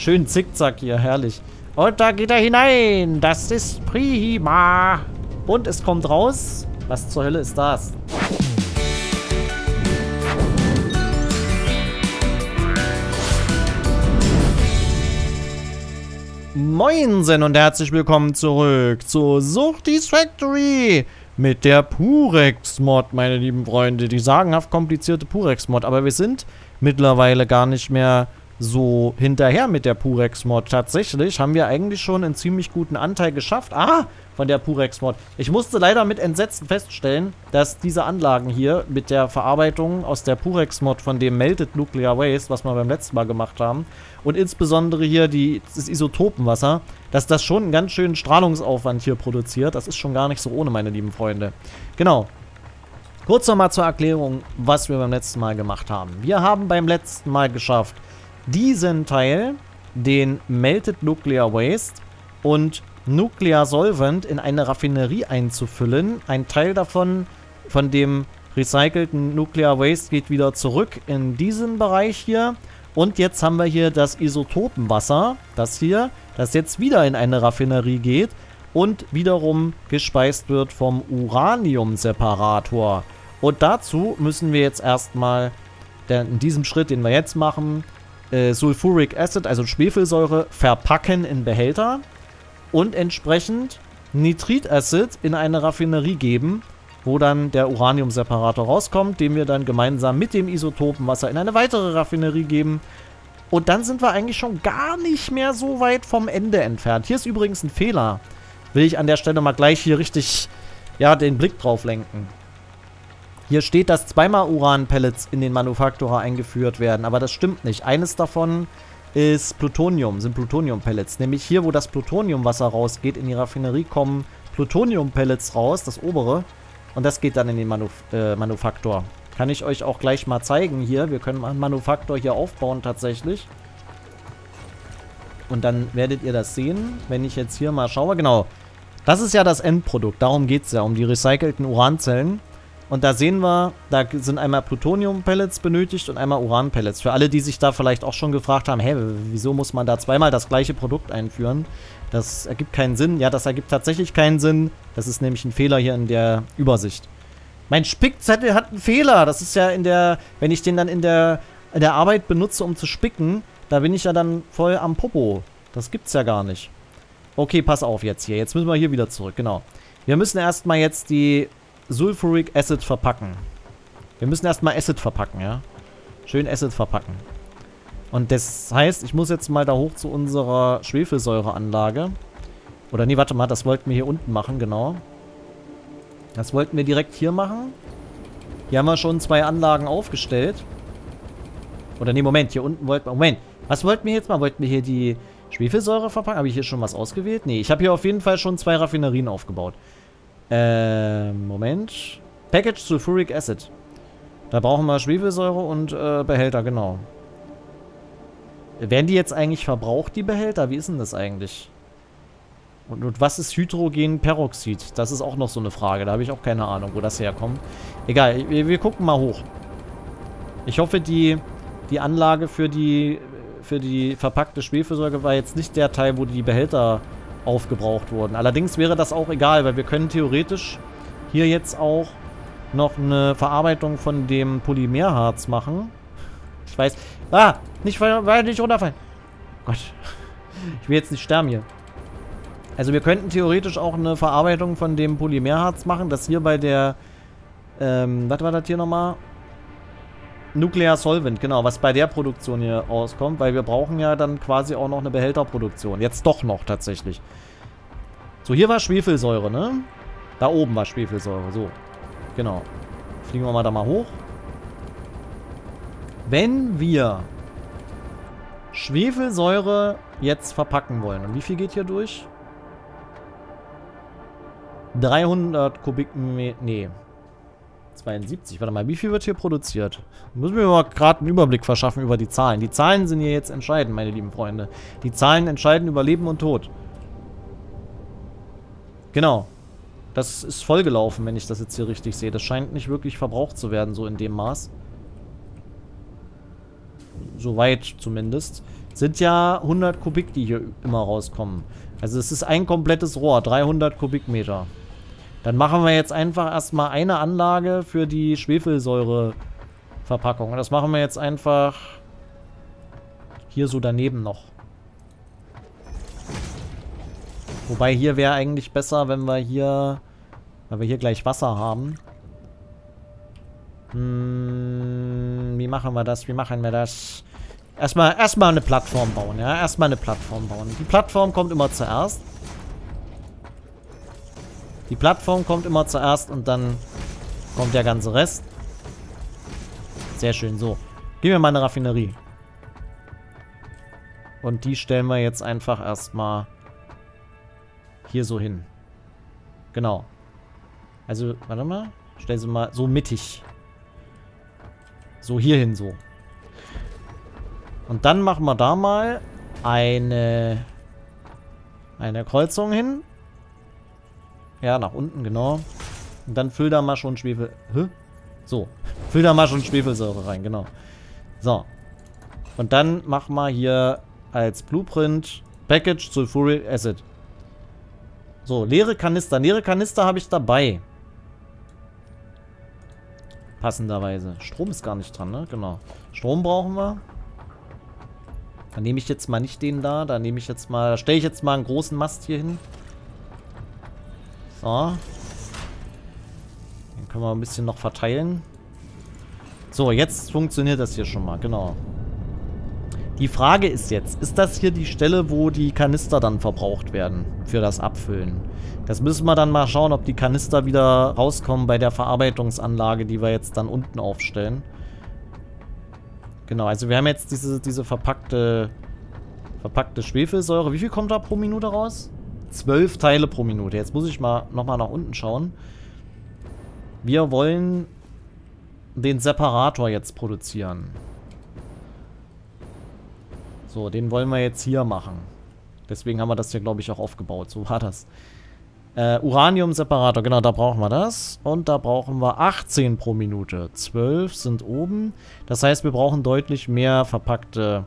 Schön zickzack hier, herrlich. Und da geht er hinein. Das ist prima. Und es kommt raus. Was zur Hölle ist das? Moinsen und herzlich willkommen zurück zu Suchtis Factory mit der Purex-Mod, meine lieben Freunde. Die sagenhaft komplizierte Purex-Mod. Aber wir sind mittlerweile gar nicht mehr so hinterher mit der Purex-Mod. Tatsächlich haben wir eigentlich schon einen ziemlich guten Anteil geschafft. Ah, von der Purex-Mod. Ich musste leider mit Entsetzen feststellen, dass diese Anlagen hier mit der Verarbeitung aus der Purex-Mod von dem Melted Nuclear Waste, was wir beim letzten Mal gemacht haben, und insbesondere hier die, das Isotopenwasser, dass das schon einen ganz schönen Strahlungsaufwand hier produziert. Das ist schon gar nicht so ohne, meine lieben Freunde. Genau. Kurz nochmal zur Erklärung, was wir beim letzten Mal gemacht haben. Wir haben beim letzten Mal geschafft, diesen Teil, den Melted Nuclear Waste und Nuclear Solvent in eine Raffinerie einzufüllen. Ein Teil davon, von dem recycelten Nuclear Waste, geht wieder zurück in diesen Bereich hier. Und jetzt haben wir hier das Isotopenwasser, das hier, das jetzt wieder in eine Raffinerie geht und wiederum gespeist wird vom Uranium-Separator. Und dazu müssen wir jetzt erstmal in diesem Schritt, den wir jetzt machen, äh, Sulfuric Acid, also Schwefelsäure, verpacken in Behälter und entsprechend Nitritacid in eine Raffinerie geben, wo dann der Uranium-Separator rauskommt, den wir dann gemeinsam mit dem Isotopenwasser in eine weitere Raffinerie geben. Und dann sind wir eigentlich schon gar nicht mehr so weit vom Ende entfernt. Hier ist übrigens ein Fehler. Will ich an der Stelle mal gleich hier richtig, ja, den Blick drauf lenken. Hier steht, dass zweimal Uran-Pellets in den Manufakturer eingeführt werden, aber das stimmt nicht. Eines davon ist Plutonium, sind Plutonium-Pellets. Nämlich hier, wo das Plutoniumwasser rausgeht, in die Raffinerie kommen Plutonium-Pellets raus, das obere. Und das geht dann in den Manuf äh, Manufaktor. Kann ich euch auch gleich mal zeigen hier. Wir können einen Manufaktor hier aufbauen tatsächlich. Und dann werdet ihr das sehen, wenn ich jetzt hier mal schaue. Genau, das ist ja das Endprodukt. Darum geht es ja, um die recycelten Uranzellen. Und da sehen wir, da sind einmal Plutonium-Pellets benötigt und einmal Uran-Pellets. Für alle, die sich da vielleicht auch schon gefragt haben, hä, wieso muss man da zweimal das gleiche Produkt einführen? Das ergibt keinen Sinn. Ja, das ergibt tatsächlich keinen Sinn. Das ist nämlich ein Fehler hier in der Übersicht. Mein Spickzettel hat einen Fehler. Das ist ja in der, wenn ich den dann in der, in der Arbeit benutze, um zu spicken, da bin ich ja dann voll am Popo. Das gibt's ja gar nicht. Okay, pass auf jetzt hier. Jetzt müssen wir hier wieder zurück, genau. Wir müssen erstmal jetzt die Sulfuric Acid verpacken. Wir müssen erstmal Acid verpacken, ja. Schön Acid verpacken. Und das heißt, ich muss jetzt mal da hoch zu unserer Schwefelsäureanlage. Oder nee, warte mal, das wollten wir hier unten machen, genau. Das wollten wir direkt hier machen. Hier haben wir schon zwei Anlagen aufgestellt. Oder nee, Moment, hier unten wollten wir... Moment, was wollten wir jetzt mal? Wollten wir hier die Schwefelsäure verpacken? Habe ich hier schon was ausgewählt? Nee, ich habe hier auf jeden Fall schon zwei Raffinerien aufgebaut. Ähm, Moment. Package Sulfuric Acid. Da brauchen wir Schwefelsäure und äh, Behälter, genau. Werden die jetzt eigentlich verbraucht, die Behälter? Wie ist denn das eigentlich? Und, und was ist Hydrogenperoxid? Das ist auch noch so eine Frage. Da habe ich auch keine Ahnung, wo das herkommt. Egal, wir, wir gucken mal hoch. Ich hoffe, die, die Anlage für die, für die verpackte Schwefelsäure war jetzt nicht der Teil, wo die Behälter aufgebraucht wurden. Allerdings wäre das auch egal, weil wir können theoretisch hier jetzt auch noch eine Verarbeitung von dem Polymerharz machen. Ich weiß... Ah! Nicht, nicht runterfallen. Gott. Ich will jetzt nicht sterben hier. Also wir könnten theoretisch auch eine Verarbeitung von dem Polymerharz machen, das hier bei der... Ähm, was war das hier nochmal? Nuclear Solvent, genau, was bei der Produktion hier rauskommt, weil wir brauchen ja dann quasi auch noch eine Behälterproduktion. Jetzt doch noch tatsächlich. So, hier war Schwefelsäure, ne? Da oben war Schwefelsäure, so. Genau. Fliegen wir mal da mal hoch. Wenn wir Schwefelsäure jetzt verpacken wollen, und wie viel geht hier durch? 300 Kubikmeter, nee, 72. Warte mal, wie viel wird hier produziert? Müssen wir mal gerade einen Überblick verschaffen über die Zahlen. Die Zahlen sind hier jetzt entscheidend, meine lieben Freunde. Die Zahlen entscheiden über Leben und Tod. Genau. Das ist vollgelaufen, wenn ich das jetzt hier richtig sehe. Das scheint nicht wirklich verbraucht zu werden, so in dem Maß. Soweit zumindest. sind ja 100 Kubik, die hier immer rauskommen. Also es ist ein komplettes Rohr, 300 Kubikmeter. Dann machen wir jetzt einfach erstmal eine Anlage für die Schwefelsäure-Verpackung. Das machen wir jetzt einfach hier so daneben noch. Wobei hier wäre eigentlich besser, wenn wir hier, weil wir hier gleich Wasser haben. Hm, wie machen wir das? Wie machen wir das? Erstmal, erstmal eine Plattform bauen, ja? Erstmal eine Plattform bauen. Die Plattform kommt immer zuerst. Die Plattform kommt immer zuerst und dann kommt der ganze Rest. Sehr schön, so. Gehen wir mal eine Raffinerie. Und die stellen wir jetzt einfach erstmal hier so hin. Genau. Also, warte mal. Stell sie mal so mittig. So hier hin so. Und dann machen wir da mal eine eine Kreuzung hin. Ja, nach unten, genau. Und dann füll da mal schon Schwefel... Hä? So. Füll da mal schon Schwefelsäure rein, genau. So. Und dann machen wir hier als Blueprint Package Sulfuric Acid. So, leere Kanister. Leere Kanister habe ich dabei. Passenderweise. Strom ist gar nicht dran, ne? Genau. Strom brauchen wir. Dann nehme ich jetzt mal nicht den da. Da nehme ich jetzt mal... Da stelle ich jetzt mal einen großen Mast hier hin. So. Den können wir ein bisschen noch verteilen. So, jetzt funktioniert das hier schon mal. Genau. Die Frage ist jetzt, ist das hier die Stelle, wo die Kanister dann verbraucht werden für das Abfüllen? Das müssen wir dann mal schauen, ob die Kanister wieder rauskommen bei der Verarbeitungsanlage, die wir jetzt dann unten aufstellen. Genau, also wir haben jetzt diese, diese verpackte, verpackte Schwefelsäure. Wie viel kommt da pro Minute raus? Zwölf Teile pro Minute. Jetzt muss ich mal nochmal nach unten schauen. Wir wollen den Separator jetzt produzieren. So, den wollen wir jetzt hier machen. Deswegen haben wir das hier, glaube ich, auch aufgebaut. So war das. Äh, Uranium-Separator, genau, da brauchen wir das. Und da brauchen wir 18 pro Minute. 12 sind oben. Das heißt, wir brauchen deutlich mehr verpackte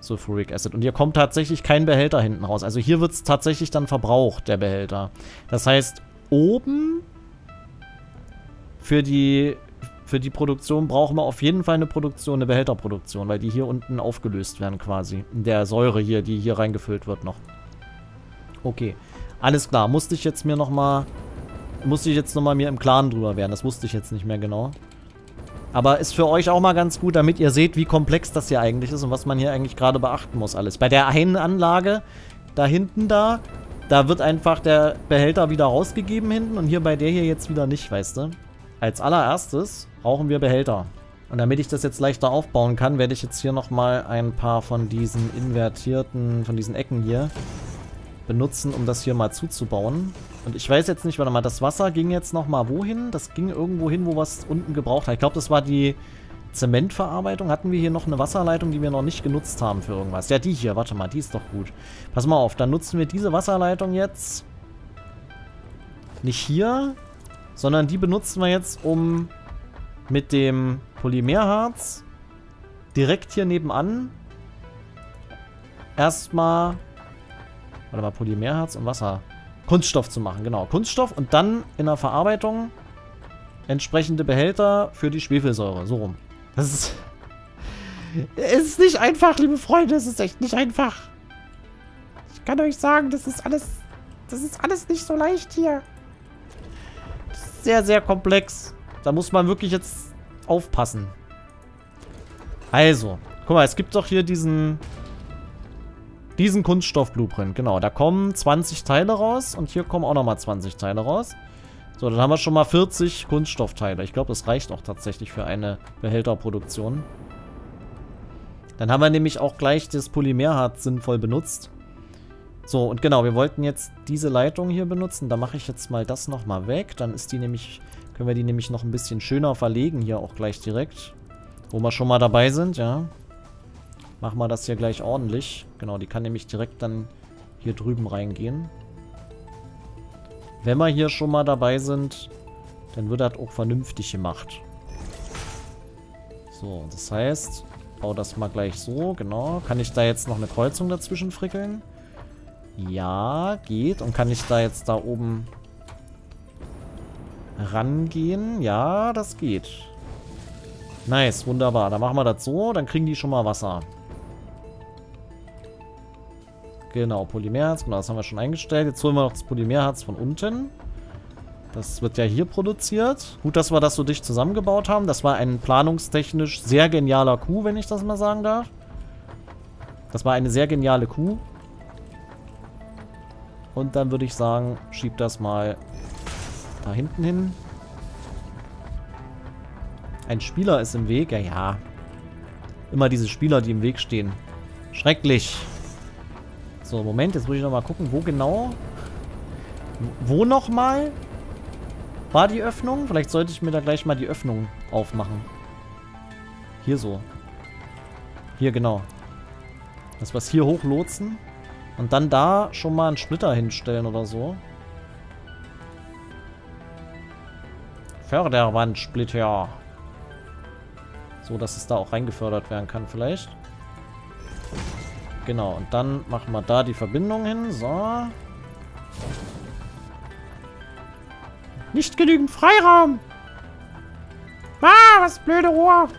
Sulfuric Acid. Und hier kommt tatsächlich kein Behälter hinten raus. Also hier wird es tatsächlich dann verbraucht, der Behälter. Das heißt, oben für die für die Produktion brauchen wir auf jeden Fall eine Produktion, eine Behälterproduktion, weil die hier unten aufgelöst werden quasi. In der Säure hier, die hier reingefüllt wird noch. Okay, alles klar. Musste ich jetzt mir nochmal, musste ich jetzt nochmal mir im Klaren drüber werden. Das wusste ich jetzt nicht mehr genau. Aber ist für euch auch mal ganz gut, damit ihr seht, wie komplex das hier eigentlich ist und was man hier eigentlich gerade beachten muss alles. Bei der einen Anlage, da hinten da, da wird einfach der Behälter wieder rausgegeben hinten und hier bei der hier jetzt wieder nicht, weißt du? Als allererstes brauchen wir Behälter. Und damit ich das jetzt leichter aufbauen kann, werde ich jetzt hier nochmal ein paar von diesen invertierten, von diesen Ecken hier benutzen, um das hier mal zuzubauen. Und ich weiß jetzt nicht, warte mal, das Wasser ging jetzt nochmal wohin? Das ging irgendwo hin, wo es unten gebraucht haben. Ich glaube, das war die Zementverarbeitung. Hatten wir hier noch eine Wasserleitung, die wir noch nicht genutzt haben für irgendwas? Ja, die hier, warte mal, die ist doch gut. Pass mal auf, dann nutzen wir diese Wasserleitung jetzt nicht hier, sondern die benutzen wir jetzt, um mit dem Polymerharz direkt hier nebenan erstmal, warte mal, Polymerharz und Wasser, Kunststoff zu machen, genau, Kunststoff und dann in der Verarbeitung entsprechende Behälter für die Schwefelsäure, so rum. Das ist, es ist nicht einfach, liebe Freunde, es ist echt nicht einfach. Ich kann euch sagen, das ist alles, das ist alles nicht so leicht hier sehr, sehr komplex. Da muss man wirklich jetzt aufpassen. Also, guck mal, es gibt doch hier diesen diesen Kunststoff-Blueprint. Genau, da kommen 20 Teile raus und hier kommen auch nochmal 20 Teile raus. So, dann haben wir schon mal 40 Kunststoffteile. Ich glaube, das reicht auch tatsächlich für eine Behälterproduktion. Dann haben wir nämlich auch gleich das Polymerharz sinnvoll benutzt. So, und genau, wir wollten jetzt diese Leitung hier benutzen. Da mache ich jetzt mal das nochmal weg. Dann ist die nämlich, können wir die nämlich noch ein bisschen schöner verlegen hier auch gleich direkt. Wo wir schon mal dabei sind, ja. Machen wir das hier gleich ordentlich. Genau, die kann nämlich direkt dann hier drüben reingehen. Wenn wir hier schon mal dabei sind, dann wird das auch vernünftig gemacht. So, das heißt, baue das mal gleich so, genau. Kann ich da jetzt noch eine Kreuzung dazwischen frickeln? Ja, geht. Und kann ich da jetzt da oben rangehen? Ja, das geht. Nice, wunderbar. Dann machen wir das so, dann kriegen die schon mal Wasser. Genau, Polymerharz, genau, das haben wir schon eingestellt. Jetzt holen wir noch das Polymerharz von unten. Das wird ja hier produziert. Gut, dass wir das so dicht zusammengebaut haben. Das war ein planungstechnisch sehr genialer Coup, wenn ich das mal sagen darf. Das war eine sehr geniale Coup. Und dann würde ich sagen, schieb das mal da hinten hin. Ein Spieler ist im Weg. Ja, ja. Immer diese Spieler, die im Weg stehen. Schrecklich. So, Moment. Jetzt muss ich nochmal gucken, wo genau... Wo nochmal? War die Öffnung? Vielleicht sollte ich mir da gleich mal die Öffnung aufmachen. Hier so. Hier, genau. Das was hier hochlotsen. Und dann da schon mal einen Splitter hinstellen oder so. Förderwandsplitter. So, dass es da auch reingefördert werden kann vielleicht. Genau, und dann machen wir da die Verbindung hin. So. Nicht genügend Freiraum. Ah, was blöde Rohr.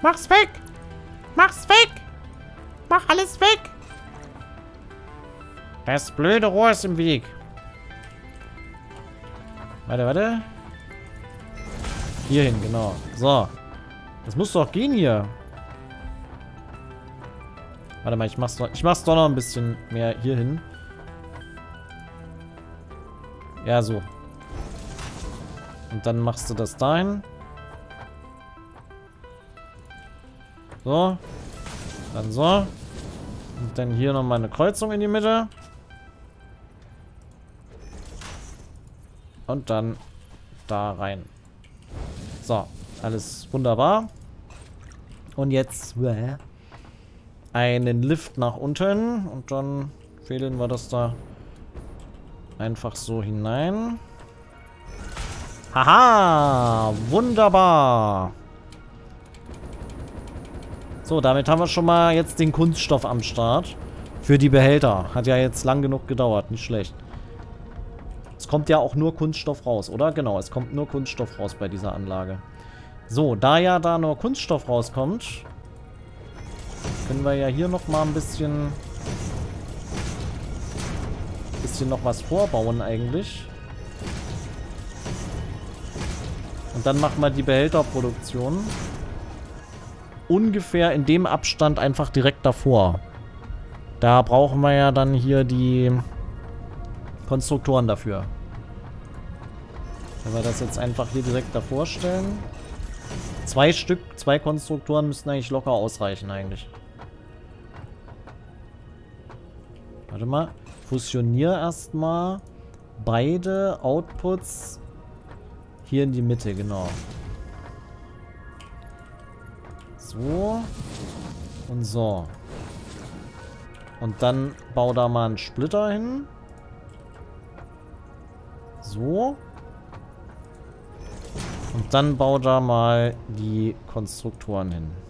Mach's weg. Mach's weg. Mach alles weg. Das blöde Rohr ist im Weg. Warte, warte. Hier hin, genau. So. Das muss doch gehen hier. Warte mal, ich mach's doch, ich mach's doch noch ein bisschen mehr hier hin. Ja, so. Und dann machst du das dahin. So. Dann so. Und dann hier nochmal eine Kreuzung in die Mitte. Und dann da rein. So. Alles wunderbar. Und jetzt einen Lift nach unten. Und dann fehlen wir das da einfach so hinein. Haha, wunderbar. So, damit haben wir schon mal jetzt den Kunststoff am Start. Für die Behälter. Hat ja jetzt lang genug gedauert, nicht schlecht. Es kommt ja auch nur Kunststoff raus, oder? Genau, es kommt nur Kunststoff raus bei dieser Anlage. So, da ja da nur Kunststoff rauskommt, können wir ja hier noch mal ein bisschen bisschen noch was vorbauen eigentlich. Und dann machen wir die Behälterproduktion. Ungefähr in dem Abstand einfach direkt davor. Da brauchen wir ja dann hier die Konstruktoren dafür. Wenn wir das jetzt einfach hier direkt davor stellen. Zwei Stück, zwei Konstruktoren müssten eigentlich locker ausreichen eigentlich. Warte mal. Fusionier erstmal beide Outputs hier in die Mitte, genau. So. Und so. Und dann bau da mal einen Splitter hin. So. Und dann bau da mal die Konstruktoren hin.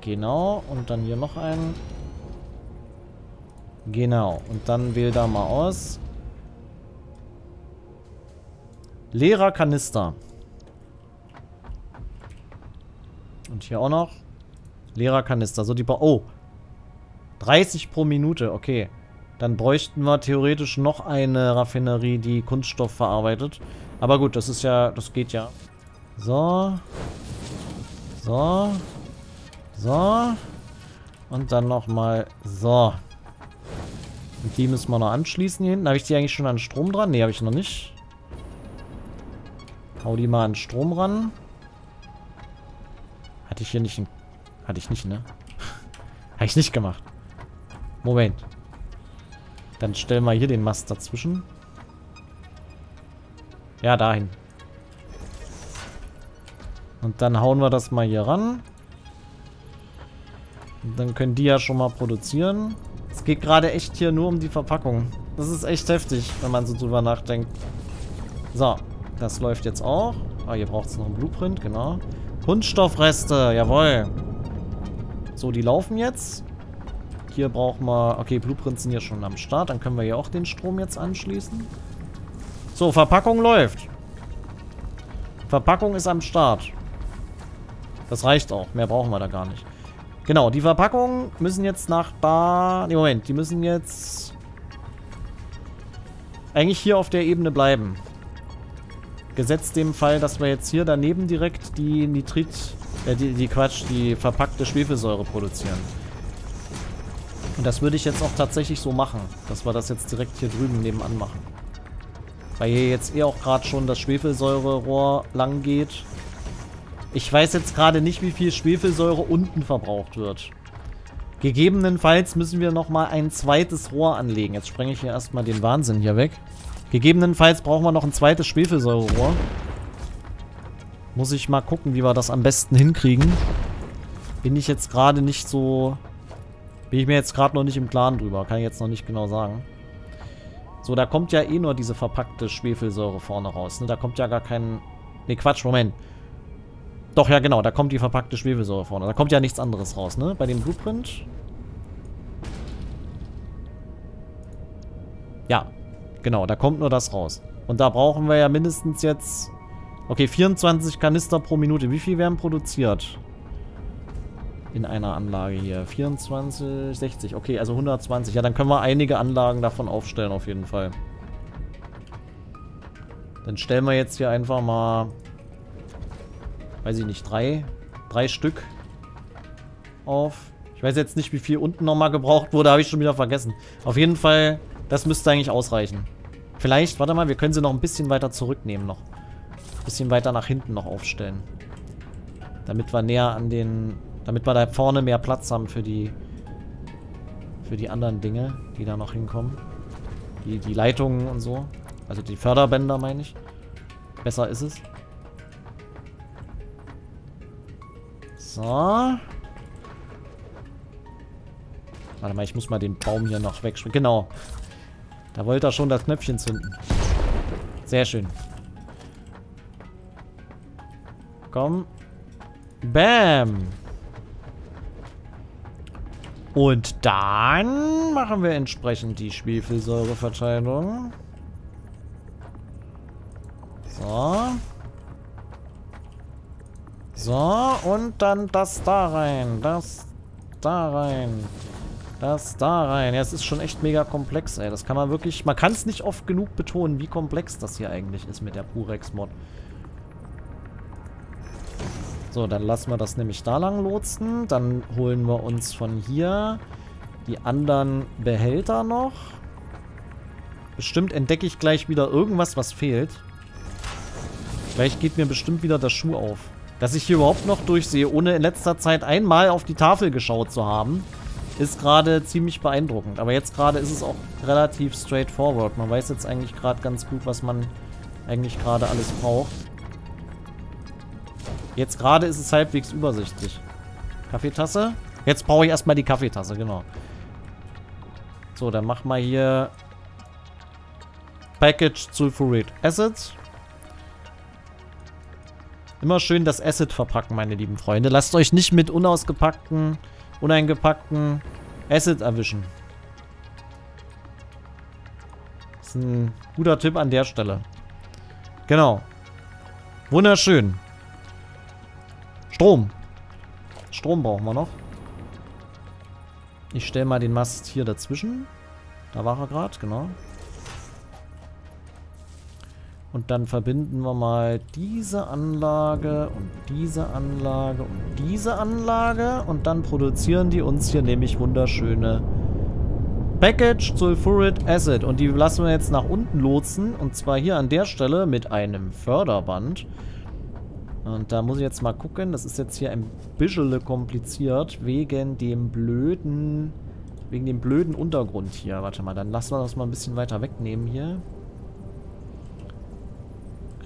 Genau. Und dann hier noch einen. Genau. Und dann wähl da mal aus. Leerer Kanister. Und hier auch noch. Leerer Kanister. So die ba Oh. 30 pro Minute. Okay. Dann bräuchten wir theoretisch noch eine Raffinerie, die Kunststoff verarbeitet. Aber gut, das ist ja... Das geht ja. So. So. So. Und dann nochmal... So. Und die müssen wir noch anschließen hier hinten. Habe ich die eigentlich schon an Strom dran? Ne, habe ich noch nicht. Hau die mal an Strom ran. Hatte ich hier nicht... Hatte ich nicht, ne? Habe ich nicht gemacht. Moment. Dann stellen wir hier den Mast dazwischen. Ja, dahin. Und dann hauen wir das mal hier ran. Und dann können die ja schon mal produzieren. Es geht gerade echt hier nur um die Verpackung. Das ist echt heftig, wenn man so drüber nachdenkt. So. Das läuft jetzt auch. Ah, hier braucht es noch einen Blueprint, genau. Kunststoffreste, jawohl. So, die laufen jetzt. Hier brauchen wir... Okay, Blueprints sind hier schon am Start. Dann können wir hier auch den Strom jetzt anschließen. So, Verpackung läuft. Verpackung ist am Start. Das reicht auch. Mehr brauchen wir da gar nicht. Genau, die Verpackungen müssen jetzt nach da... Ne, Moment. Die müssen jetzt... Eigentlich hier auf der Ebene bleiben. Gesetzt dem Fall, dass wir jetzt hier daneben direkt die Nitrit... Äh, die, die Quatsch, die verpackte Schwefelsäure produzieren. Und das würde ich jetzt auch tatsächlich so machen, dass wir das jetzt direkt hier drüben nebenan machen. Weil hier jetzt eh auch gerade schon das Schwefelsäurerohr lang geht. Ich weiß jetzt gerade nicht, wie viel Schwefelsäure unten verbraucht wird. Gegebenenfalls müssen wir nochmal ein zweites Rohr anlegen. Jetzt sprenge ich hier erstmal den Wahnsinn hier weg. Gegebenenfalls brauchen wir noch ein zweites Schwefelsäurerohr. Muss ich mal gucken, wie wir das am besten hinkriegen. Bin ich jetzt gerade nicht so... Bin ich mir jetzt gerade noch nicht im Klaren drüber. Kann ich jetzt noch nicht genau sagen. So, da kommt ja eh nur diese verpackte Schwefelsäure vorne raus. Ne? Da kommt ja gar kein... Ne, Quatsch, Moment. Doch, ja genau, da kommt die verpackte Schwefelsäure vorne. Da kommt ja nichts anderes raus, ne? Bei dem Blueprint. Ja, genau, da kommt nur das raus. Und da brauchen wir ja mindestens jetzt... Okay, 24 Kanister pro Minute. Wie viel werden produziert? In einer Anlage hier. 24, 60. Okay, also 120. Ja, dann können wir einige Anlagen davon aufstellen auf jeden Fall. Dann stellen wir jetzt hier einfach mal weiß ich nicht, drei, drei Stück auf. Ich weiß jetzt nicht, wie viel unten nochmal gebraucht wurde, habe ich schon wieder vergessen. Auf jeden Fall, das müsste eigentlich ausreichen. Vielleicht, warte mal, wir können sie noch ein bisschen weiter zurücknehmen noch. Ein bisschen weiter nach hinten noch aufstellen. Damit wir näher an den, damit wir da vorne mehr Platz haben für die, für die anderen Dinge, die da noch hinkommen. Die, die Leitungen und so. Also die Förderbänder, meine ich. Besser ist es. So. Warte mal, ich muss mal den Baum hier noch wegschwingen. Genau. Da wollte er schon das Knöpfchen zünden. Sehr schön. Komm. Bam. Und dann machen wir entsprechend die Schwefelsäureverteilung. So. So, und dann das da rein. Das da rein. Das da rein. Ja, es ist schon echt mega komplex, ey. Das kann man wirklich... Man kann es nicht oft genug betonen, wie komplex das hier eigentlich ist mit der Purex-Mod. So, dann lassen wir das nämlich da lang lotsen. Dann holen wir uns von hier die anderen Behälter noch. Bestimmt entdecke ich gleich wieder irgendwas, was fehlt. Gleich geht mir bestimmt wieder der Schuh auf. Dass ich hier überhaupt noch durchsehe, ohne in letzter Zeit einmal auf die Tafel geschaut zu haben, ist gerade ziemlich beeindruckend. Aber jetzt gerade ist es auch relativ straightforward. Man weiß jetzt eigentlich gerade ganz gut, was man eigentlich gerade alles braucht. Jetzt gerade ist es halbwegs übersichtlich. Kaffeetasse? Jetzt brauche ich erstmal die Kaffeetasse, genau. So, dann machen wir hier Package Sulfurate Acids. Immer schön das Acid verpacken, meine lieben Freunde. Lasst euch nicht mit unausgepackten, uneingepackten Acid erwischen. Das ist ein guter Tipp an der Stelle. Genau. Wunderschön. Strom. Strom brauchen wir noch. Ich stelle mal den Mast hier dazwischen. Da war er gerade, genau. Und dann verbinden wir mal diese Anlage und diese Anlage und diese Anlage. Und dann produzieren die uns hier nämlich wunderschöne Package Sulfuric Acid. Und die lassen wir jetzt nach unten lotsen. Und zwar hier an der Stelle mit einem Förderband. Und da muss ich jetzt mal gucken. Das ist jetzt hier ein bisschen kompliziert. Wegen dem blöden... Wegen dem blöden Untergrund hier. Warte mal, dann lassen wir das mal ein bisschen weiter wegnehmen hier.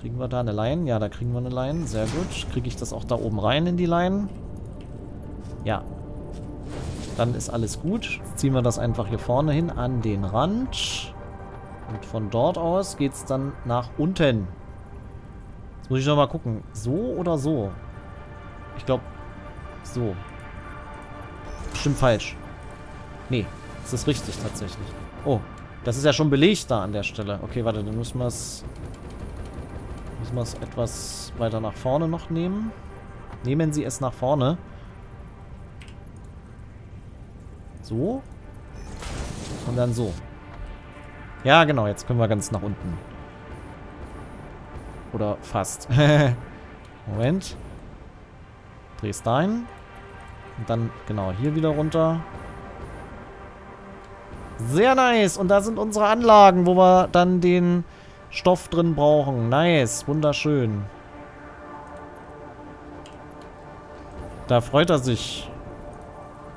Kriegen wir da eine Line? Ja, da kriegen wir eine Line. Sehr gut. Kriege ich das auch da oben rein in die Line? Ja. Dann ist alles gut. Ziehen wir das einfach hier vorne hin an den Rand. Und von dort aus geht es dann nach unten. Jetzt muss ich noch mal gucken. So oder so? Ich glaube, so. Stimmt falsch. Nee, das ist richtig tatsächlich. Oh, das ist ja schon belegt da an der Stelle. Okay, warte, dann müssen wir es... Müssen wir es etwas weiter nach vorne noch nehmen. Nehmen Sie es nach vorne. So. Und dann so. Ja, genau, jetzt können wir ganz nach unten. Oder fast. Moment. Drehst dahin. Und dann, genau, hier wieder runter. Sehr nice. Und da sind unsere Anlagen, wo wir dann den Stoff drin brauchen. Nice. Wunderschön. Da freut er sich.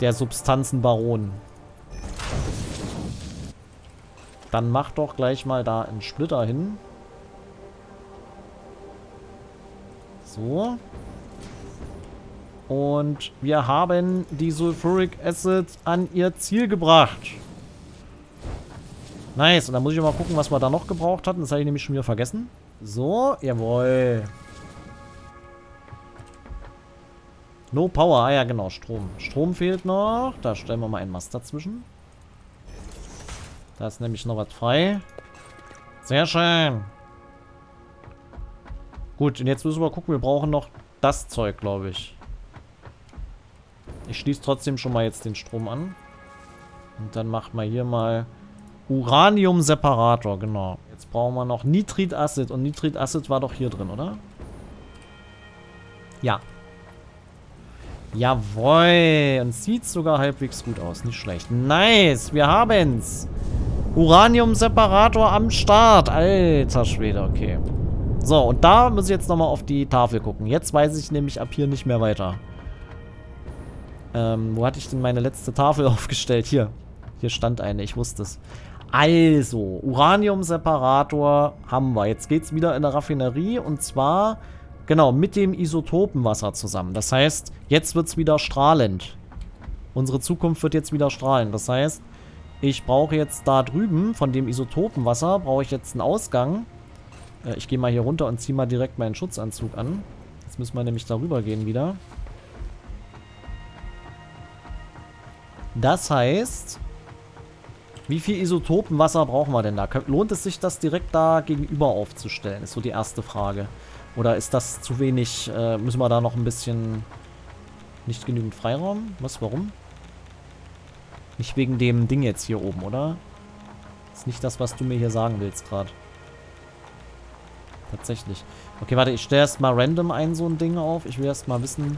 Der Substanzenbaron. Dann mach doch gleich mal da einen Splitter hin. So. Und wir haben die Sulfuric Acid an ihr Ziel gebracht. Nice. Und dann muss ich mal gucken, was wir da noch gebraucht hatten. Das habe ich nämlich schon wieder vergessen. So, jawohl. No Power. Ah ja, genau, Strom. Strom fehlt noch. Da stellen wir mal ein Mast dazwischen. Da ist nämlich noch was frei. Sehr schön. Gut, und jetzt müssen wir gucken. Wir brauchen noch das Zeug, glaube ich. Ich schließe trotzdem schon mal jetzt den Strom an. Und dann machen wir hier mal Uranium-Separator, genau. Jetzt brauchen wir noch Nitrit-Acid. Und Nitrit-Acid war doch hier drin, oder? Ja. Jawohl. Und sieht sogar halbwegs gut aus. Nicht schlecht. Nice. Wir haben's. Uranium-Separator am Start. Alter Schwede, okay. So, und da muss ich jetzt nochmal auf die Tafel gucken. Jetzt weiß ich nämlich ab hier nicht mehr weiter. Ähm, wo hatte ich denn meine letzte Tafel aufgestellt? Hier. Hier stand eine, ich wusste es. Also, Uranium-Separator haben wir. Jetzt geht es wieder in der Raffinerie und zwar, genau, mit dem Isotopenwasser zusammen. Das heißt, jetzt wird es wieder strahlend. Unsere Zukunft wird jetzt wieder strahlend. Das heißt, ich brauche jetzt da drüben von dem Isotopenwasser, brauche ich jetzt einen Ausgang. Äh, ich gehe mal hier runter und ziehe mal direkt meinen Schutzanzug an. Jetzt müssen wir nämlich darüber gehen wieder. Das heißt, wie viel Isotopenwasser brauchen wir denn da? Lohnt es sich, das direkt da gegenüber aufzustellen? Ist so die erste Frage. Oder ist das zu wenig? Äh, müssen wir da noch ein bisschen... Nicht genügend Freiraum? Was, warum? Nicht wegen dem Ding jetzt hier oben, oder? Ist nicht das, was du mir hier sagen willst gerade. Tatsächlich. Okay, warte, ich stelle erstmal random ein so ein Ding auf. Ich will erstmal wissen,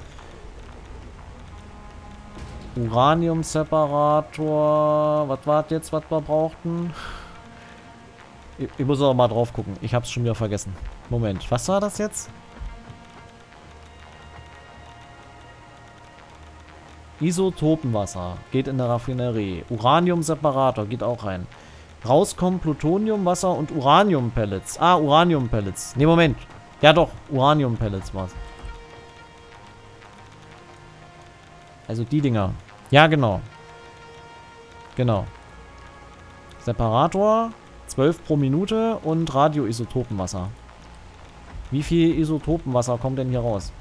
Uranium-Separator. Was war das jetzt, was wir brauchten? Ich, ich muss auch mal drauf gucken. Ich hab's schon wieder vergessen. Moment, was war das jetzt? Isotopenwasser. Geht in der Raffinerie. Uranium-Separator. Geht auch rein. Rauskommen Plutonium, Wasser und Uranium-Pellets. Ah, Uranium-Pellets. Ne, Moment. Ja doch, Uranium-Pellets war's. Also die Dinger. Ja, genau. Genau. Separator, 12 pro Minute und Radioisotopenwasser. Wie viel Isotopenwasser kommt denn hier raus?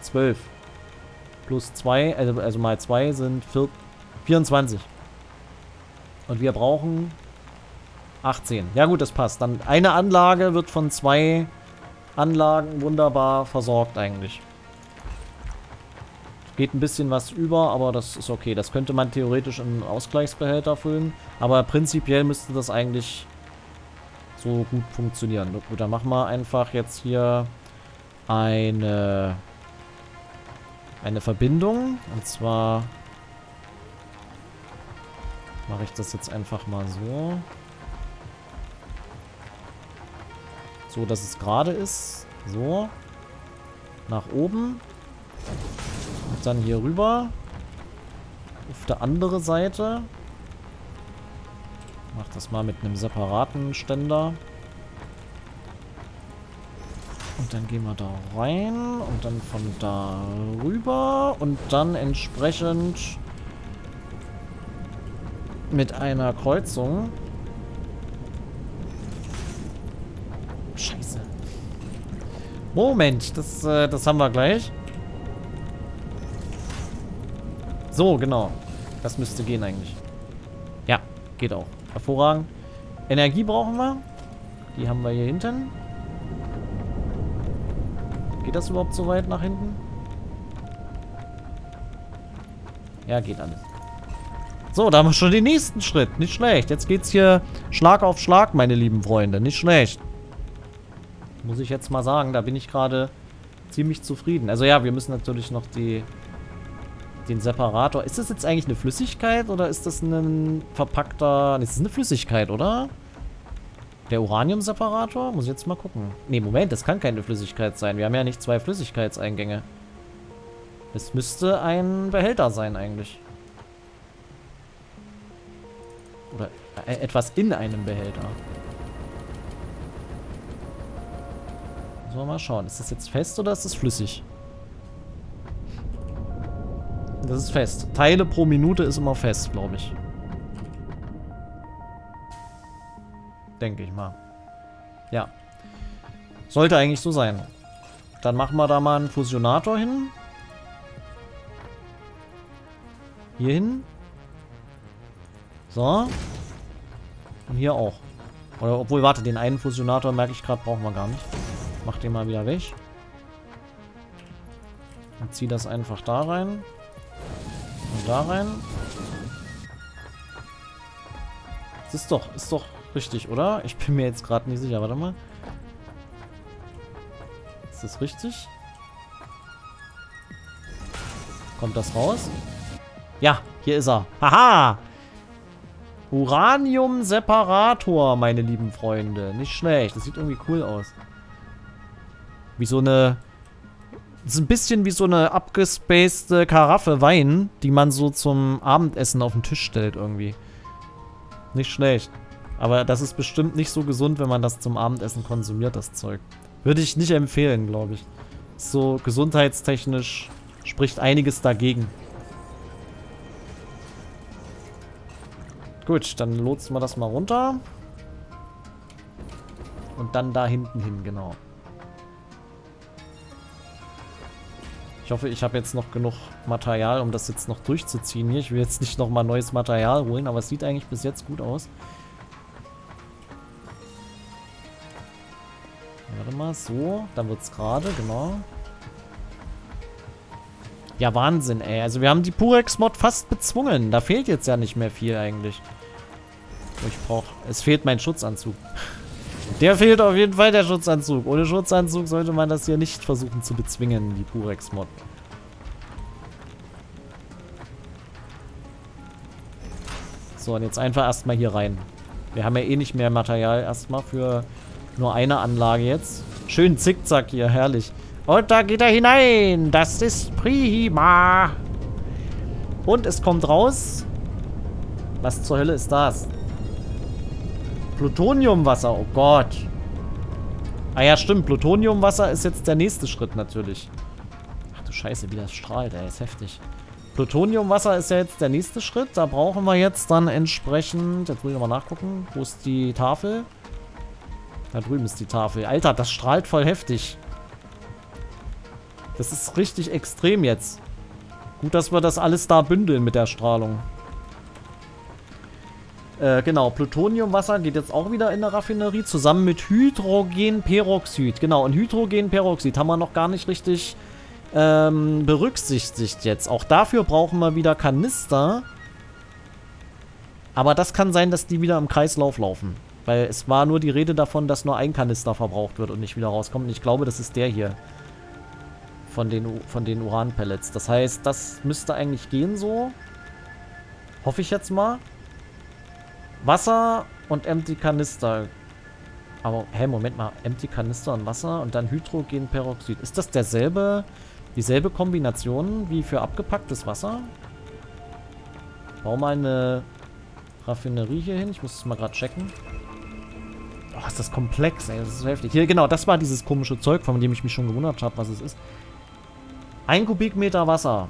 12. Plus 2, also, also mal 2 sind 4, 24. Und wir brauchen 18. Ja gut, das passt. Dann eine Anlage wird von zwei Anlagen wunderbar versorgt eigentlich. Geht ein bisschen was über, aber das ist okay. Das könnte man theoretisch in einen Ausgleichsbehälter füllen. Aber prinzipiell müsste das eigentlich so gut funktionieren. Gut, dann machen wir einfach jetzt hier eine, eine Verbindung. Und zwar mache ich das jetzt einfach mal so. So, dass es gerade ist. So. Nach oben dann hier rüber. Auf der andere Seite. Mach das mal mit einem separaten Ständer. Und dann gehen wir da rein und dann von da rüber und dann entsprechend mit einer Kreuzung Moment, das, äh, das haben wir gleich. So, genau. Das müsste gehen eigentlich. Ja, geht auch. Hervorragend. Energie brauchen wir. Die haben wir hier hinten. Geht das überhaupt so weit nach hinten? Ja, geht alles. So, da haben wir schon den nächsten Schritt. Nicht schlecht. Jetzt geht's hier Schlag auf Schlag, meine lieben Freunde. Nicht schlecht. Muss ich jetzt mal sagen, da bin ich gerade ziemlich zufrieden. Also ja, wir müssen natürlich noch die, den Separator... Ist das jetzt eigentlich eine Flüssigkeit oder ist das ein verpackter... Das ist eine Flüssigkeit, oder? Der Uranium-Separator? Muss ich jetzt mal gucken. Nee, Moment, das kann keine Flüssigkeit sein. Wir haben ja nicht zwei Flüssigkeitseingänge. Es müsste ein Behälter sein eigentlich. Oder äh, etwas in einem Behälter. Müssen wir mal schauen. Ist das jetzt fest oder ist das flüssig? Das ist fest. Teile pro Minute ist immer fest, glaube ich. Denke ich mal. Ja. Sollte eigentlich so sein. Dann machen wir da mal einen Fusionator hin. Hier hin. So. Und hier auch. Oder obwohl, warte, den einen Fusionator merke ich gerade, brauchen wir gar nicht. Mach den mal wieder weg. Und zieh das einfach da rein. Und da rein. Das ist doch, ist doch richtig, oder? Ich bin mir jetzt gerade nicht sicher. Warte mal. Ist das richtig? Kommt das raus? Ja, hier ist er. Haha! Uranium-Separator, meine lieben Freunde. Nicht schlecht. Das sieht irgendwie cool aus. Wie so eine... Ist ein bisschen wie so eine abgespacede Karaffe Wein, die man so zum Abendessen auf den Tisch stellt irgendwie. Nicht schlecht. Aber das ist bestimmt nicht so gesund, wenn man das zum Abendessen konsumiert, das Zeug. Würde ich nicht empfehlen, glaube ich. So gesundheitstechnisch spricht einiges dagegen. Gut, dann lotsen wir das mal runter. Und dann da hinten hin, genau. Ich hoffe, ich habe jetzt noch genug Material, um das jetzt noch durchzuziehen hier. Ich will jetzt nicht nochmal neues Material holen, aber es sieht eigentlich bis jetzt gut aus. Warte mal, so. Dann wird es gerade, genau. Ja, Wahnsinn, ey. Also wir haben die Purex-Mod fast bezwungen. Da fehlt jetzt ja nicht mehr viel eigentlich. Ich brauche... Es fehlt mein Schutzanzug. Der fehlt auf jeden Fall, der Schutzanzug. Ohne Schutzanzug sollte man das hier nicht versuchen zu bezwingen, die Purex-Mod. So, und jetzt einfach erstmal hier rein. Wir haben ja eh nicht mehr Material erstmal für nur eine Anlage jetzt. Schön zickzack hier, herrlich. Und da geht er hinein. Das ist prima. Und es kommt raus. Was zur Hölle ist das? Plutoniumwasser. Oh Gott. Ah ja, stimmt. Plutoniumwasser ist jetzt der nächste Schritt natürlich. Ach du Scheiße, wie das strahlt, ey. Ist heftig. Plutoniumwasser ist ja jetzt der nächste Schritt. Da brauchen wir jetzt dann entsprechend... Jetzt muss ich nochmal nachgucken. Wo ist die Tafel? Da drüben ist die Tafel. Alter, das strahlt voll heftig. Das ist richtig extrem jetzt. Gut, dass wir das alles da bündeln mit der Strahlung. Äh, genau, Plutoniumwasser geht jetzt auch wieder in der Raffinerie zusammen mit Hydrogenperoxid. Genau, und Hydrogenperoxid haben wir noch gar nicht richtig ähm, berücksichtigt jetzt. Auch dafür brauchen wir wieder Kanister. Aber das kann sein, dass die wieder im Kreislauf laufen. Weil es war nur die Rede davon, dass nur ein Kanister verbraucht wird und nicht wieder rauskommt. Und ich glaube, das ist der hier von den, von den Uranpellets. Das heißt, das müsste eigentlich gehen so. Hoffe ich jetzt mal. Wasser und Empty Kanister. Aber, hä, Moment mal. Empty Kanister und Wasser und dann Hydrogenperoxid. Ist das derselbe, dieselbe Kombination wie für abgepacktes Wasser? Bau mal eine Raffinerie hier hin. Ich muss es mal gerade checken. Oh, ist das komplex, ey. Das ist so heftig. Hier, genau, das war dieses komische Zeug, von dem ich mich schon gewundert habe, was es ist. Ein Kubikmeter Wasser.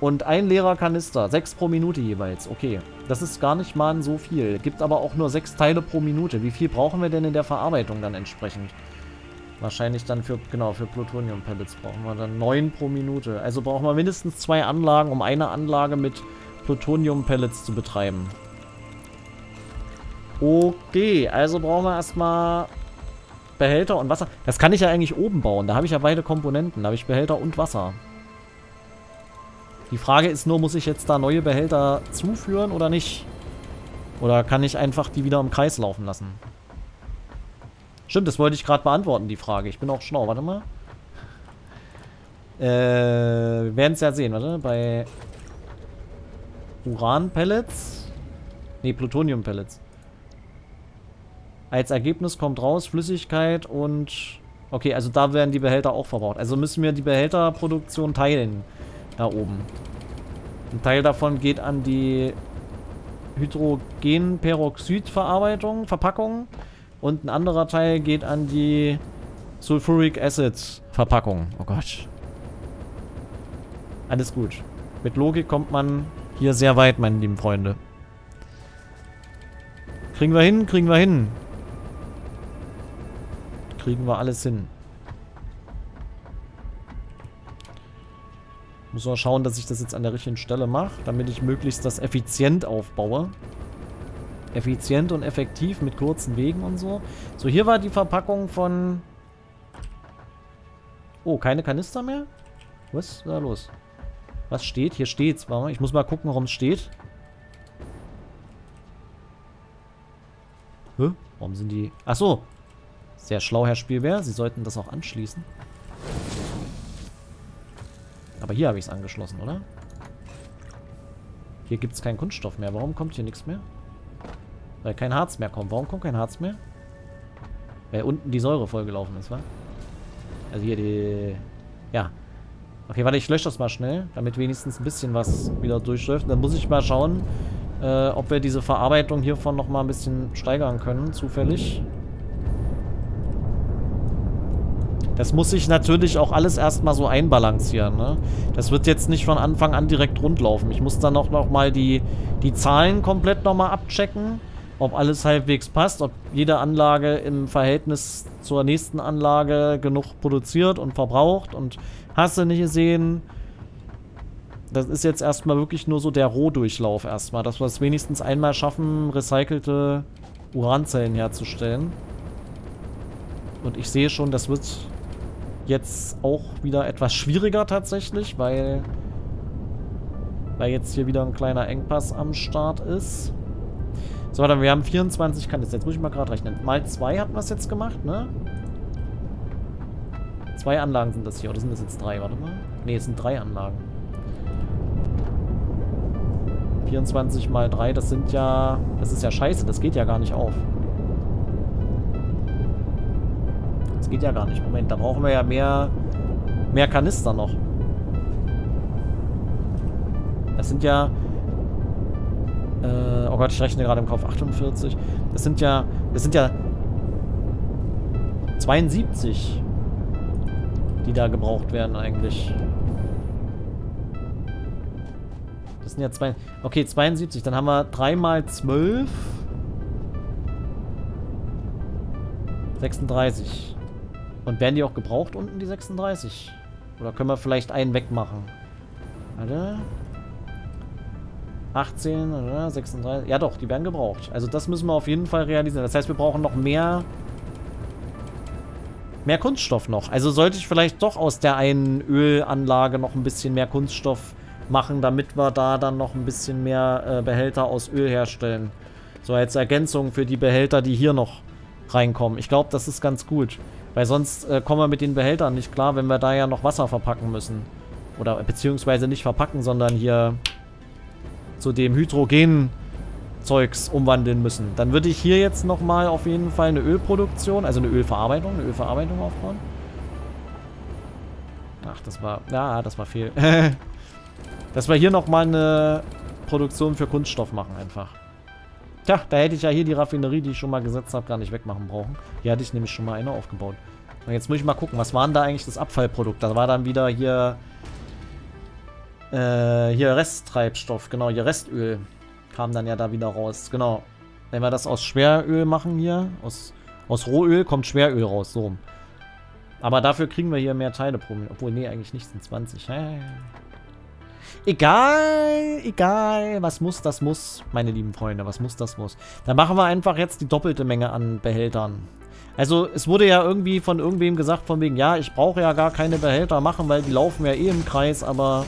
Und ein leerer Kanister. Sechs pro Minute jeweils. Okay. Das ist gar nicht mal so viel. Gibt aber auch nur sechs Teile pro Minute. Wie viel brauchen wir denn in der Verarbeitung dann entsprechend? Wahrscheinlich dann für, genau, für Plutonium-Pellets brauchen wir dann 9 pro Minute. Also brauchen wir mindestens zwei Anlagen, um eine Anlage mit Plutonium-Pellets zu betreiben. Okay, also brauchen wir erstmal Behälter und Wasser. Das kann ich ja eigentlich oben bauen. Da habe ich ja beide Komponenten. Da habe ich Behälter und Wasser. Die Frage ist nur, muss ich jetzt da neue Behälter zuführen oder nicht? Oder kann ich einfach die wieder im Kreis laufen lassen? Stimmt, das wollte ich gerade beantworten, die Frage. Ich bin auch schlau. Warte mal. Äh, wir werden es ja sehen, warte. Bei Uran-Pellets. Ne, Plutonium-Pellets. Als Ergebnis kommt raus Flüssigkeit und... Okay, also da werden die Behälter auch verbraucht. Also müssen wir die Behälterproduktion teilen. Da oben. Ein Teil davon geht an die Hydrogenperoxidverarbeitung, Verpackung. Und ein anderer Teil geht an die Sulfuric Acid Verpackung. Oh Gott. Alles gut. Mit Logik kommt man hier sehr weit, meine lieben Freunde. Kriegen wir hin, kriegen wir hin. Kriegen wir alles hin. Muss nur schauen, dass ich das jetzt an der richtigen Stelle mache, damit ich möglichst das effizient aufbaue. Effizient und effektiv mit kurzen Wegen und so. So, hier war die Verpackung von... Oh, keine Kanister mehr? Was ist da los? Was steht? Hier steht's. Ich muss mal gucken, warum es steht. Hä? Warum sind die... Achso. Sehr schlau, Herr Spielbär. Sie sollten das auch anschließen. Aber hier habe ich es angeschlossen, oder? Hier gibt es keinen Kunststoff mehr. Warum kommt hier nichts mehr? Weil kein Harz mehr kommt. Warum kommt kein Harz mehr? Weil unten die Säure vollgelaufen ist, wa? Also hier die... Ja. Okay, warte, ich lösche das mal schnell, damit wenigstens ein bisschen was wieder durchläuft. Dann muss ich mal schauen, äh, ob wir diese Verarbeitung hiervon nochmal ein bisschen steigern können, zufällig. Das muss sich natürlich auch alles erstmal so einbalancieren, ne? Das wird jetzt nicht von Anfang an direkt rundlaufen. Ich muss dann auch nochmal die, die Zahlen komplett nochmal abchecken, ob alles halbwegs passt, ob jede Anlage im Verhältnis zur nächsten Anlage genug produziert und verbraucht und hast du nicht gesehen. Das ist jetzt erstmal wirklich nur so der Rohdurchlauf erstmal, dass wir es wenigstens einmal schaffen, recycelte Uranzellen herzustellen. Und ich sehe schon, das wird jetzt auch wieder etwas schwieriger tatsächlich, weil, weil jetzt hier wieder ein kleiner Engpass am Start ist. So, warte, wir haben 24 Kanister. Jetzt muss ich mal gerade rechnen. Mal zwei hatten wir es jetzt gemacht, ne? Zwei Anlagen sind das hier. Oder sind das jetzt drei? Warte mal. Ne, es sind drei Anlagen. 24 mal 3, das sind ja... Das ist ja scheiße, das geht ja gar nicht auf. Das geht ja gar nicht. Moment, da brauchen wir ja mehr, mehr Kanister noch. Das sind ja... Äh, oh Gott, ich rechne gerade im Kopf. 48. Das sind ja... Das sind ja... 72, die da gebraucht werden eigentlich. Das sind ja zwei... Okay, 72. Dann haben wir 3 mal 12... 36. Und werden die auch gebraucht unten, die 36? Oder können wir vielleicht einen wegmachen? Warte. 18 oder 36. Ja doch, die werden gebraucht. Also das müssen wir auf jeden Fall realisieren. Das heißt, wir brauchen noch mehr... Mehr Kunststoff noch. Also sollte ich vielleicht doch aus der einen Ölanlage noch ein bisschen mehr Kunststoff machen, damit wir da dann noch ein bisschen mehr äh, Behälter aus Öl herstellen. So als Ergänzung für die Behälter, die hier noch reinkommen. Ich glaube, das ist ganz gut. Weil sonst äh, kommen wir mit den Behältern nicht klar, wenn wir da ja noch Wasser verpacken müssen. Oder beziehungsweise nicht verpacken, sondern hier zu dem Hydrogen-Zeugs umwandeln müssen. Dann würde ich hier jetzt nochmal auf jeden Fall eine Ölproduktion, also eine Ölverarbeitung, eine Ölverarbeitung aufbauen. Ach, das war, ja, das war viel. Dass wir hier nochmal eine Produktion für Kunststoff machen einfach. Tja, da hätte ich ja hier die Raffinerie, die ich schon mal gesetzt habe, gar nicht wegmachen brauchen. Hier hatte ich nämlich schon mal eine aufgebaut. Und jetzt muss ich mal gucken, was war denn da eigentlich das Abfallprodukt? Da war dann wieder hier... Äh, hier Resttreibstoff, genau, hier Restöl kam dann ja da wieder raus. Genau. Wenn wir das aus Schweröl machen hier, aus, aus Rohöl kommt Schweröl raus, so Aber dafür kriegen wir hier mehr Teile pro Minute. Obwohl, nee, eigentlich nicht, sind 20. Egal, egal. Was muss, das muss, meine lieben Freunde. Was muss, das muss. Dann machen wir einfach jetzt die doppelte Menge an Behältern. Also, es wurde ja irgendwie von irgendwem gesagt, von wegen, ja, ich brauche ja gar keine Behälter machen, weil die laufen ja eh im Kreis, aber...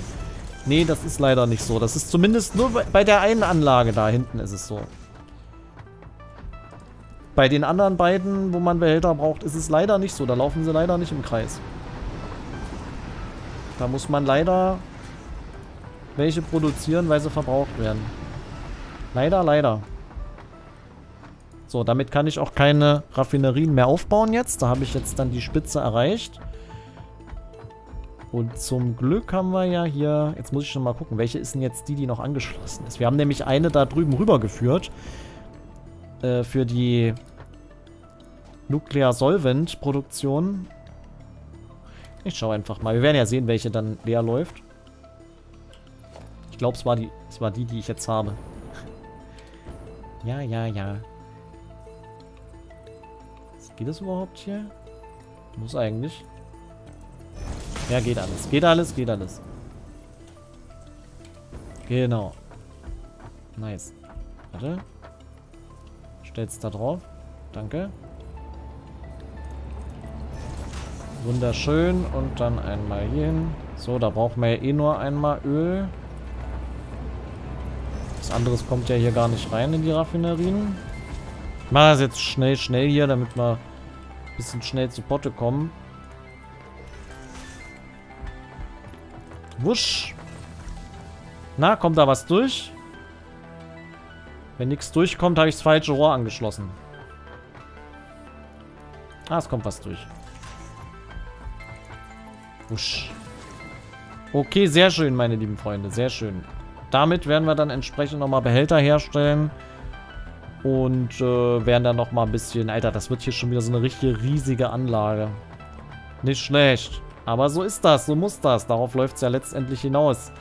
Nee, das ist leider nicht so. Das ist zumindest nur bei der einen Anlage da hinten ist es so. Bei den anderen beiden, wo man Behälter braucht, ist es leider nicht so. Da laufen sie leider nicht im Kreis. Da muss man leider welche produzieren, weil sie verbraucht werden. Leider, leider. So, damit kann ich auch keine Raffinerien mehr aufbauen jetzt. Da habe ich jetzt dann die Spitze erreicht. Und zum Glück haben wir ja hier... Jetzt muss ich schon mal gucken, welche ist denn jetzt die, die noch angeschlossen ist. Wir haben nämlich eine da drüben rübergeführt. Äh, für die Nuclear Solvent Produktion. Ich schaue einfach mal. Wir werden ja sehen, welche dann leer läuft. Ich glaube, es war die, es war die, die ich jetzt habe. ja, ja, ja. Geht das überhaupt hier? Muss eigentlich. Ja, geht alles. Geht alles, geht alles. Genau. Nice. Warte. Stell's da drauf. Danke. Wunderschön. Und dann einmal hier hin. So, da brauchen wir ja eh nur einmal Öl. Anderes kommt ja hier gar nicht rein in die Raffinerien. Ich mache das jetzt schnell, schnell hier, damit wir ein bisschen schnell zu Potte kommen. Wusch. Na, kommt da was durch? Wenn nichts durchkommt, habe ich das falsche Rohr angeschlossen. Ah, es kommt was durch. Wusch. Okay, sehr schön, meine lieben Freunde. Sehr schön. Damit werden wir dann entsprechend nochmal Behälter herstellen. Und äh, werden dann nochmal ein bisschen... Alter, das wird hier schon wieder so eine richtige riesige Anlage. Nicht schlecht. Aber so ist das, so muss das. Darauf läuft es ja letztendlich hinaus.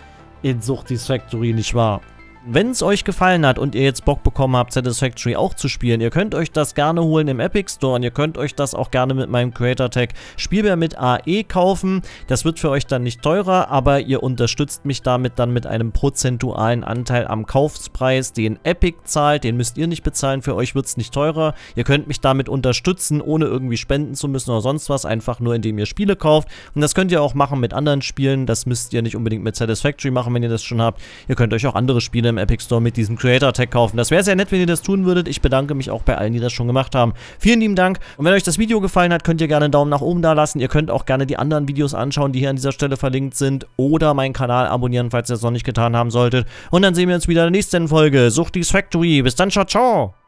In Suchtis Factory, nicht wahr? Wenn es euch gefallen hat und ihr jetzt Bock bekommen habt, Satisfactory auch zu spielen, ihr könnt euch das gerne holen im Epic Store und ihr könnt euch das auch gerne mit meinem Creator Tag Spielbär mit AE kaufen. Das wird für euch dann nicht teurer, aber ihr unterstützt mich damit dann mit einem prozentualen Anteil am Kaufpreis, den Epic zahlt, den müsst ihr nicht bezahlen, für euch wird es nicht teurer. Ihr könnt mich damit unterstützen, ohne irgendwie spenden zu müssen oder sonst was, einfach nur indem ihr Spiele kauft. Und das könnt ihr auch machen mit anderen Spielen, das müsst ihr nicht unbedingt mit Satisfactory machen, wenn ihr das schon habt. Ihr könnt euch auch andere Spiele im Epic Store mit diesem Creator Tag kaufen. Das wäre sehr nett, wenn ihr das tun würdet. Ich bedanke mich auch bei allen, die das schon gemacht haben. Vielen lieben Dank. Und wenn euch das Video gefallen hat, könnt ihr gerne einen Daumen nach oben da lassen. Ihr könnt auch gerne die anderen Videos anschauen, die hier an dieser Stelle verlinkt sind. Oder meinen Kanal abonnieren, falls ihr das noch nicht getan haben solltet. Und dann sehen wir uns wieder in der nächsten Folge. Suchtis Factory. Bis dann, ciao, ciao.